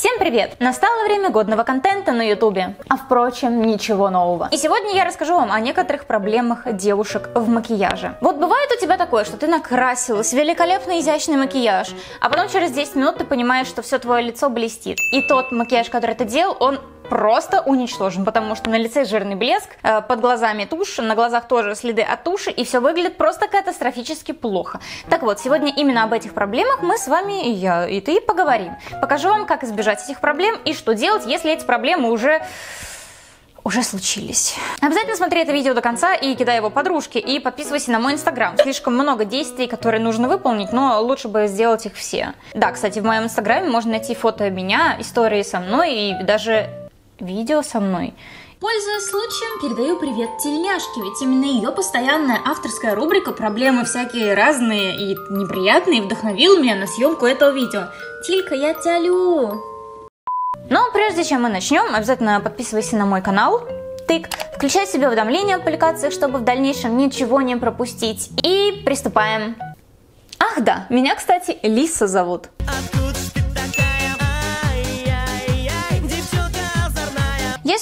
Всем привет! Настало время годного контента на ютубе. А впрочем, ничего нового. И сегодня я расскажу вам о некоторых проблемах девушек в макияже. Вот бывает у тебя такое, что ты накрасилась, великолепный изящный макияж, а потом через 10 минут ты понимаешь, что все твое лицо блестит. И тот макияж, который ты делал, он просто уничтожен, потому что на лице жирный блеск, э, под глазами тушь, на глазах тоже следы от туши, и все выглядит просто катастрофически плохо. Так вот, сегодня именно об этих проблемах мы с вами, и я, и ты, поговорим. Покажу вам, как избежать этих проблем и что делать, если эти проблемы уже уже случились. Обязательно смотри это видео до конца и кидай его подружке, и подписывайся на мой инстаграм. Слишком много действий, которые нужно выполнить, но лучше бы сделать их все. Да, кстати, в моем инстаграме можно найти фото меня, истории со мной и даже видео со мной. Пользуясь случаем, передаю привет тельняшке, ведь именно ее постоянная авторская рубрика «Проблемы всякие разные и неприятные» вдохновила меня на съемку этого видео. Тилька, я тебя лю! Но прежде чем мы начнем, обязательно подписывайся на мой канал, тык, включай себе уведомления о публикациях, чтобы в дальнейшем ничего не пропустить. И приступаем. Ах да, меня, кстати, Лиса зовут. Я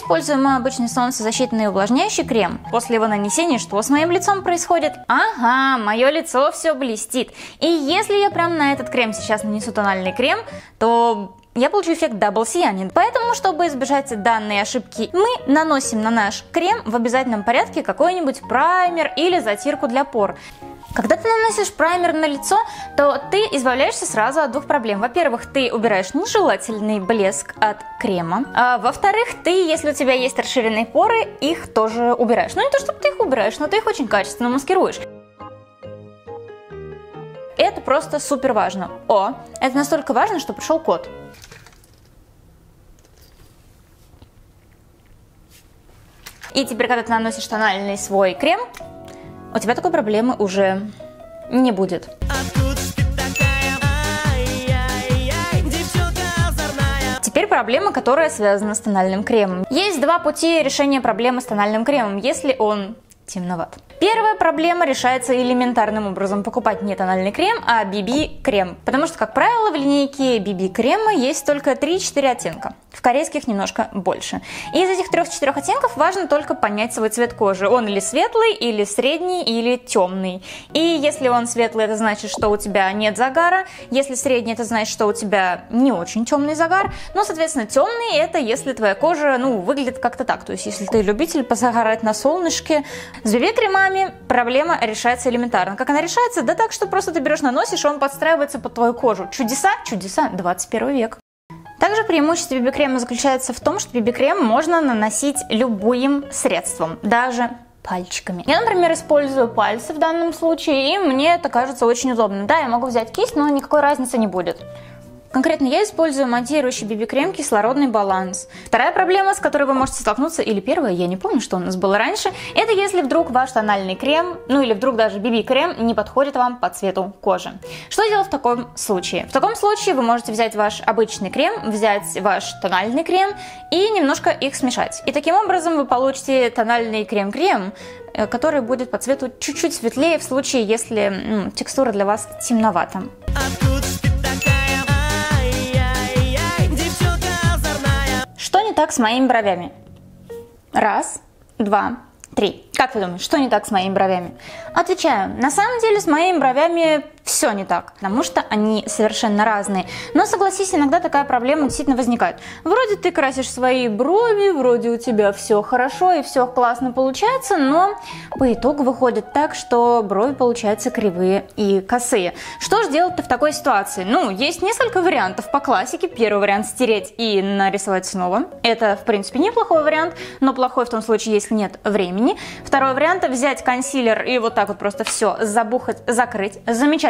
использую мой обычный солнцезащитный увлажняющий крем. После его нанесения что с моим лицом происходит? Ага, мое лицо все блестит. И если я прям на этот крем сейчас нанесу тональный крем, то я получу эффект double сияния. Поэтому, чтобы избежать данной ошибки, мы наносим на наш крем в обязательном порядке какой-нибудь праймер или затирку для пор. Когда ты наносишь праймер на лицо, то ты избавляешься сразу от двух проблем. Во-первых, ты убираешь нежелательный блеск от крема. А во-вторых, ты, если у тебя есть расширенные поры, их тоже убираешь. Ну не то, чтобы ты их убираешь, но ты их очень качественно маскируешь. Это просто супер важно. О, это настолько важно, что пришел код. И теперь, когда ты наносишь тональный свой крем, у тебя такой проблемы уже не будет. Теперь проблема, которая связана с тональным кремом. Есть два пути решения проблемы с тональным кремом, если он темноват. Первая проблема решается элементарным образом. Покупать не тональный крем, а BB-крем. Потому что, как правило, в линейке BB-крема есть только 3-4 оттенка. В корейских немножко больше. И из этих 3-4 оттенков важно только понять свой цвет кожи. Он или светлый, или средний, или темный. И если он светлый, это значит, что у тебя нет загара. Если средний, это значит, что у тебя не очень темный загар. Ну, соответственно, темный это если твоя кожа, ну, выглядит как-то так. То есть, если ты любитель позагорать на солнышке, с BB-кремами проблема решается элементарно. Как она решается? Да так, что просто ты берешь, наносишь, и он подстраивается под твою кожу. Чудеса? Чудеса 21 век. Также преимущество BB-крема заключается в том, что BB-крем можно наносить любым средством, даже пальчиками. Я, например, использую пальцы в данном случае, и мне это кажется очень удобно. Да, я могу взять кисть, но никакой разницы не будет. Конкретно я использую матирующий BB-крем «Кислородный баланс». Вторая проблема, с которой вы можете столкнуться, или первая, я не помню, что у нас было раньше, это если вдруг ваш тональный крем, ну или вдруг даже BB-крем не подходит вам по цвету кожи. Что делать в таком случае? В таком случае вы можете взять ваш обычный крем, взять ваш тональный крем и немножко их смешать. И таким образом вы получите тональный крем-крем, э, который будет по цвету чуть-чуть светлее в случае, если ну, текстура для вас темновата. Так с моими бровями? Раз, два, три. Как ты думаешь, что не так с моими бровями? Отвечаю, на самом деле с моими бровями все не так, потому что они совершенно разные. Но согласись, иногда такая проблема действительно возникает. Вроде ты красишь свои брови, вроде у тебя все хорошо и все классно получается, но по итогу выходит так, что брови получаются кривые и косые. Что же делать-то в такой ситуации? Ну, есть несколько вариантов по классике. Первый вариант стереть и нарисовать снова. Это, в принципе, неплохой вариант, но плохой в том случае, если нет времени. Второй вариант взять консилер и вот так вот просто все забухать, закрыть.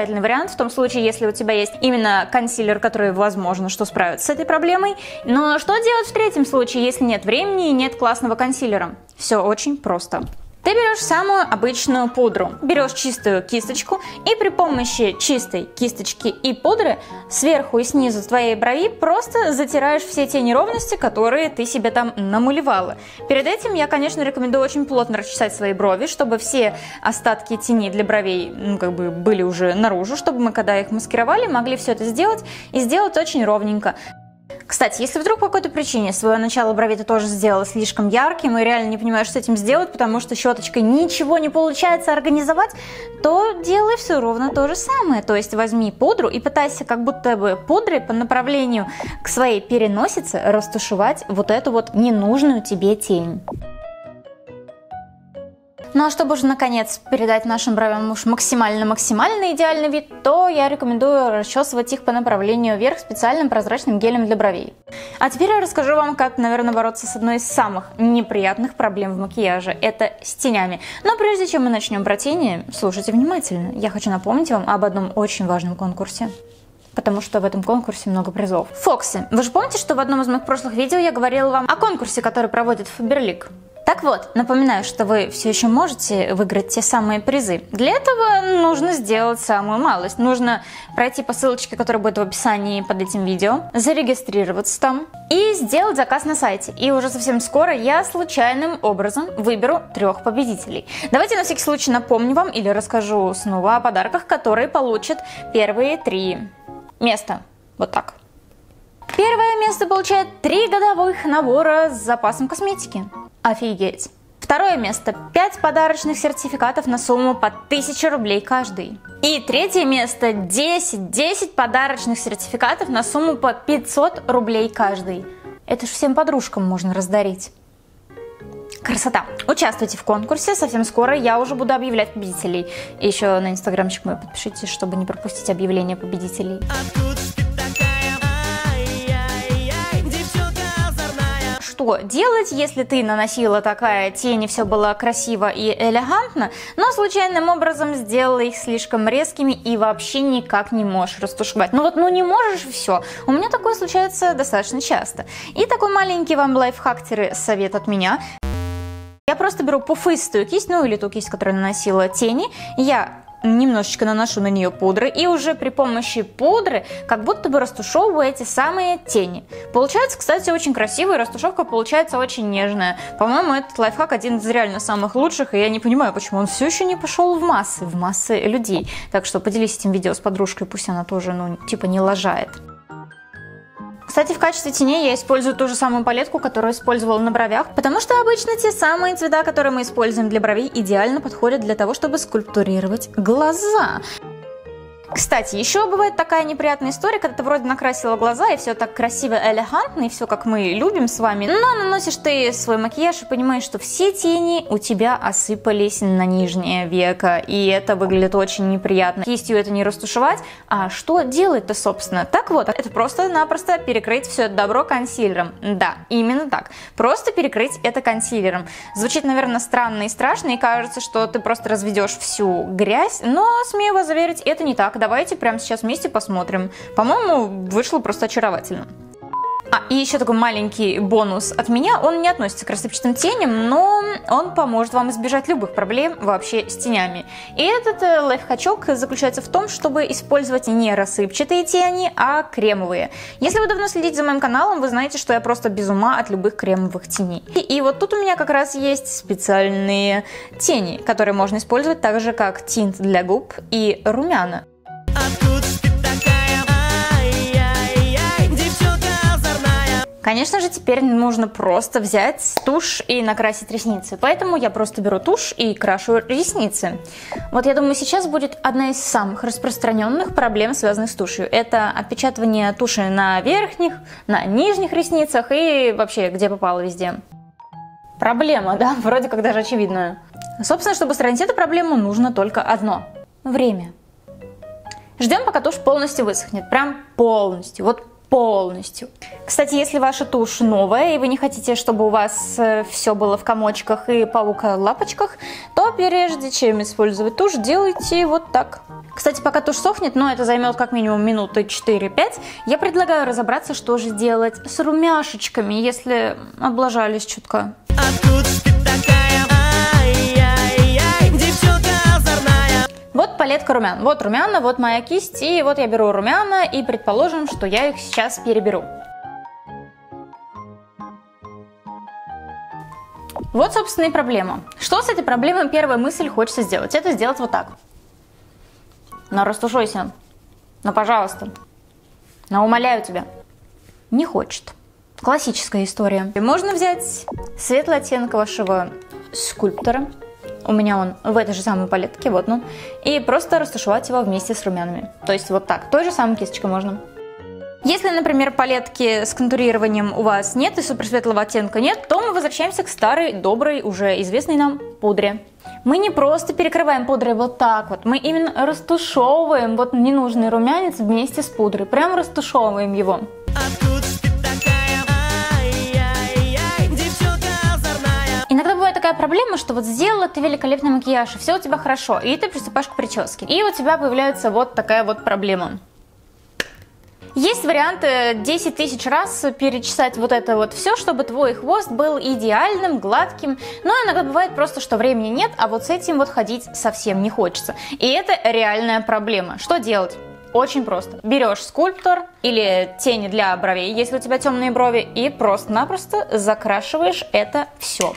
Замечательный вариант в том случае, если у тебя есть именно консилер, который возможно, что справится с этой проблемой. Но что делать в третьем случае, если нет времени и нет классного консилера? Все очень просто. Ты берешь самую обычную пудру, берешь чистую кисточку и при помощи чистой кисточки и пудры сверху и снизу твоей брови просто затираешь все те неровности, которые ты себе там намалевала. Перед этим я, конечно, рекомендую очень плотно расчесать свои брови, чтобы все остатки тени для бровей ну, как бы были уже наружу, чтобы мы, когда их маскировали, могли все это сделать и сделать очень ровненько. Кстати, если вдруг по какой-то причине свое начало брови ты тоже сделала слишком ярким и реально не понимаешь, что с этим сделать, потому что щеточкой ничего не получается организовать, то делай все ровно то же самое. То есть возьми пудру и пытайся как будто бы пудрой по направлению к своей переносице растушевать вот эту вот ненужную тебе тень. Ну а чтобы уже наконец передать нашим бровям уж максимально-максимально идеальный вид, то я рекомендую расчесывать их по направлению вверх специальным прозрачным гелем для бровей. А теперь я расскажу вам, как, наверное, бороться с одной из самых неприятных проблем в макияже. Это с тенями. Но прежде чем мы начнем про тени, слушайте внимательно. Я хочу напомнить вам об одном очень важном конкурсе потому что в этом конкурсе много призов. Фоксы. Вы же помните, что в одном из моих прошлых видео я говорила вам о конкурсе, который проводит Фаберлик? Так вот, напоминаю, что вы все еще можете выиграть те самые призы. Для этого нужно сделать самую малость. Нужно пройти по ссылочке, которая будет в описании под этим видео, зарегистрироваться там и сделать заказ на сайте. И уже совсем скоро я случайным образом выберу трех победителей. Давайте на всякий случай напомню вам или расскажу снова о подарках, которые получат первые три места. Вот так. Первое место получает три годовых набора с запасом косметики. Офигеть! Второе место – 5 подарочных сертификатов на сумму по 1000 рублей каждый. И третье место – 10, 10 подарочных сертификатов на сумму по 500 рублей каждый. Это ж всем подружкам можно раздарить. Красота! Участвуйте в конкурсе, совсем скоро я уже буду объявлять победителей. И еще на инстаграмчик мой подпишитесь, чтобы не пропустить объявление победителей. Откуда делать, если ты наносила такая тень, и все было красиво и элегантно, но случайным образом сделала их слишком резкими и вообще никак не можешь растушевать. Ну вот, ну не можешь все. У меня такое случается достаточно часто. И такой маленький вам лайфхактеры совет от меня. Я просто беру пуфыстую кисть, ну или ту кисть, которая наносила тени, я немножечко наношу на нее пудры и уже при помощи пудры как будто бы растушевываю эти самые тени. Получается, кстати, очень красиво и растушевка получается очень нежная. По-моему, этот лайфхак один из реально самых лучших, и я не понимаю, почему он все еще не пошел в массы, в массы людей. Так что поделись этим видео с подружкой, пусть она тоже, ну, типа не лажает. Кстати, в качестве теней я использую ту же самую палетку, которую использовала на бровях, потому что обычно те самые цвета, которые мы используем для бровей, идеально подходят для того, чтобы скульптурировать глаза. Кстати, еще бывает такая неприятная история, когда ты вроде накрасила глаза, и все так красиво, элегантно, и все как мы любим с вами, но наносишь ты свой макияж и понимаешь, что все тени у тебя осыпались на нижнее веко, и это выглядит очень неприятно. Кистью это не растушевать, а что делать-то, собственно? Так вот, это просто-напросто перекрыть все это добро консилером. Да, именно так. Просто перекрыть это консилером. Звучит, наверное, странно и страшно, и кажется, что ты просто разведешь всю грязь, но, смею вас заверить, это не так давайте прямо сейчас вместе посмотрим. По-моему, вышло просто очаровательно. А, и еще такой маленький бонус от меня. Он не относится к рассыпчатым теням, но он поможет вам избежать любых проблем вообще с тенями. И этот э, лайфхачок заключается в том, чтобы использовать не рассыпчатые тени, а кремовые. Если вы давно следите за моим каналом, вы знаете, что я просто без ума от любых кремовых теней. И, и вот тут у меня как раз есть специальные тени, которые можно использовать так же, как тинт для губ и румяна. Конечно же, теперь нужно просто взять тушь и накрасить ресницы. Поэтому я просто беру тушь и крашу ресницы. Вот я думаю, сейчас будет одна из самых распространенных проблем, связанных с тушью. Это отпечатывание туши на верхних, на нижних ресницах и вообще где попало везде. Проблема, да? Вроде как даже очевидная. Собственно, чтобы устранить эту проблему, нужно только одно – время. Ждем, пока тушь полностью высохнет. Прям полностью. Вот полностью. Кстати, если ваша тушь новая, и вы не хотите, чтобы у вас э, все было в комочках и паука-лапочках, то прежде чем использовать тушь, делайте вот так. Кстати, пока тушь сохнет, но это займет как минимум минуты 4-5, я предлагаю разобраться, что же делать с румяшечками, если облажались чутка. Откуда ты палетка румян. Вот румяна, вот моя кисть, и вот я беру румяна, и предположим, что я их сейчас переберу. Вот, собственно, и проблема. Что с этой проблемой первая мысль хочется сделать? Это сделать вот так. Но растушуйся. Ну, пожалуйста. Но умоляю тебя. не хочет. Классическая история. Можно взять светлый оттенок вашего скульптора, у меня он в этой же самой палетке, вот он, и просто растушевать его вместе с румянами. То есть вот так, той же самой кисточкой можно. Если, например, палетки с контурированием у вас нет и суперсветлого оттенка нет, то мы возвращаемся к старой, доброй, уже известной нам пудре. Мы не просто перекрываем пудрой вот так вот, мы именно растушевываем вот ненужный румянец вместе с пудрой, прям растушевываем его. Такая проблема, что вот сделала ты великолепный макияж, и все у тебя хорошо, и ты приступаешь к прическе, и у тебя появляется вот такая вот проблема. Есть варианты 10 тысяч раз перечесать вот это вот все, чтобы твой хвост был идеальным, гладким. Но иногда бывает просто, что времени нет, а вот с этим вот ходить совсем не хочется. И это реальная проблема. Что делать? Очень просто. Берешь скульптор или тени для бровей, если у тебя темные брови, и просто-напросто закрашиваешь это все.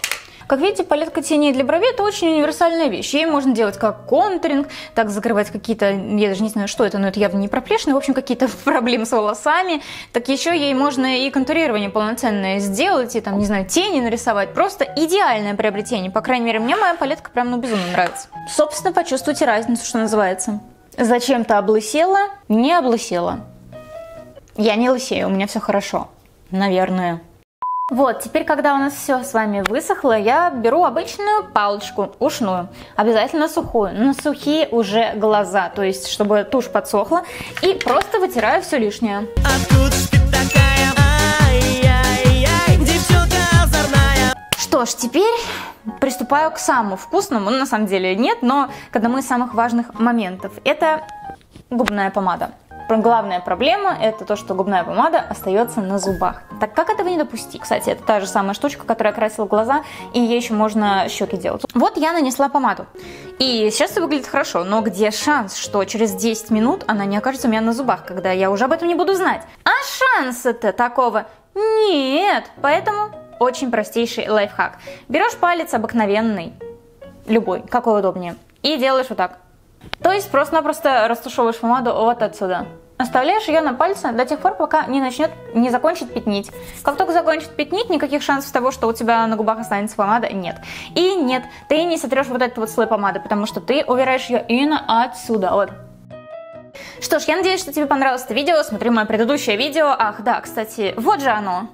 Как видите, палетка теней для бровей это очень универсальная вещь. Ей можно делать как контуринг, так закрывать какие-то, я даже не знаю, что это, но это явно не проплешины, в общем, какие-то проблемы с волосами. Так еще ей можно и контурирование полноценное сделать, и там, не знаю, тени нарисовать. Просто идеальное приобретение. По крайней мере, мне моя палетка прям ну безумно нравится. Собственно, почувствуйте разницу, что называется. Зачем-то облысела, не облысела. Я не лысею, у меня все хорошо. Наверное. Вот, теперь, когда у нас все с вами высохло, я беру обычную палочку ушную, обязательно сухую, на сухие уже глаза, то есть, чтобы тушь подсохла, и просто вытираю все лишнее. Что ж, теперь приступаю к самому вкусному, ну, на самом деле нет, но к одному из самых важных моментов. Это губная помада главная проблема это то, что губная помада остается на зубах. Так как этого не допустить? Кстати, это та же самая штучка, которая красила глаза, и ей еще можно щеки делать. Вот я нанесла помаду. И сейчас это выглядит хорошо, но где шанс, что через 10 минут она не окажется у меня на зубах, когда я уже об этом не буду знать? А шанса-то такого нет. Поэтому очень простейший лайфхак. Берешь палец обыкновенный, любой, какой удобнее, и делаешь вот так. То есть просто-напросто растушевываешь помаду вот отсюда. Оставляешь ее на пальце до тех пор, пока не начнет, не закончит пятнить. Как только закончит пятнить, никаких шансов того, что у тебя на губах останется помада, нет. И нет, ты не сотрешь вот этот вот слой помады, потому что ты убираешь ее именно отсюда, вот. Что ж, я надеюсь, что тебе понравилось это видео. Смотри мое предыдущее видео. Ах, да, кстати, вот же оно.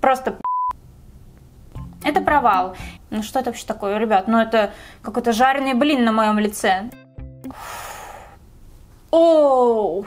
Просто это провал. Ну что это вообще такое, ребят? Ну это какой-то жареный блин на моем лице. Oh!